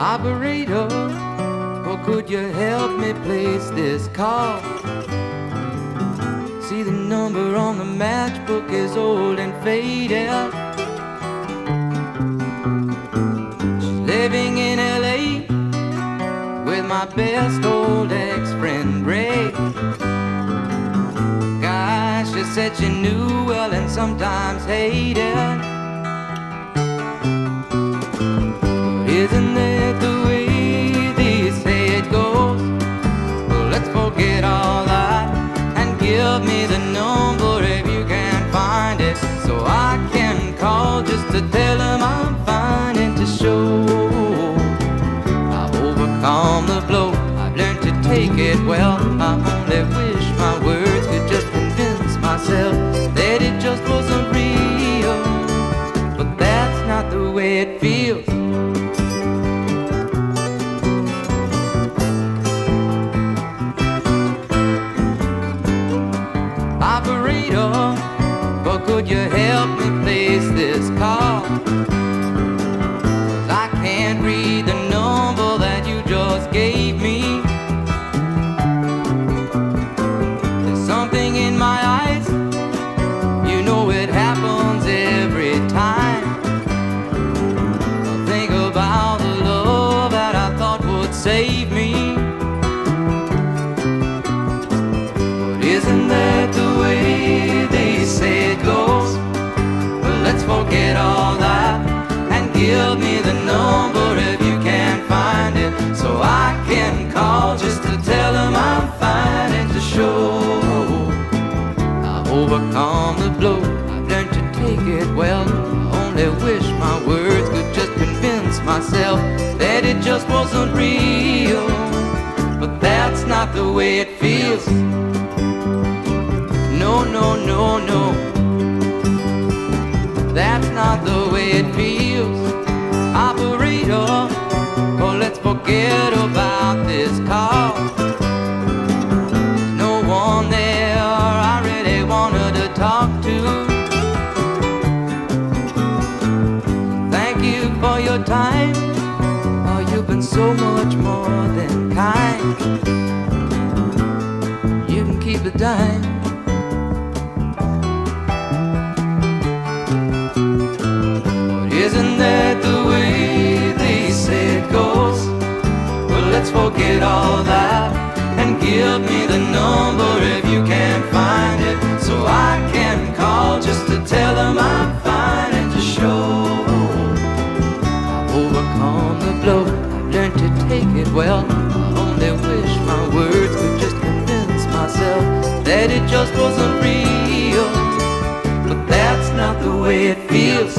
Operator, or could you help me place this call? See the number on the matchbook is old and faded. She's living in LA with my best old ex-friend Ray. Gosh, she said she knew well and sometimes hated. To tell them I'm fine and to show I've overcome the blow. I've learned to take it well. I only wish my words could just convince myself that it just wasn't real. But that's not the way it feels. Can call just to tell them I'm fine and to show I've overcome the blow. I've learned to take it well. I only wish my words could just convince myself that it just wasn't real. But that's not the way it feels. No, no, no, no. Let's forget about this call. There's no one there I really wanted to talk to. Thank you for your time. Oh, you've been so much more than kind. You can keep the dime. Forget all that and give me the number if you can't find it, so I can call just to tell them I'm fine and to show I've overcome the blow. I've learned to take it well. I only wish my words could just convince myself that it just wasn't real. But that's not the way it feels.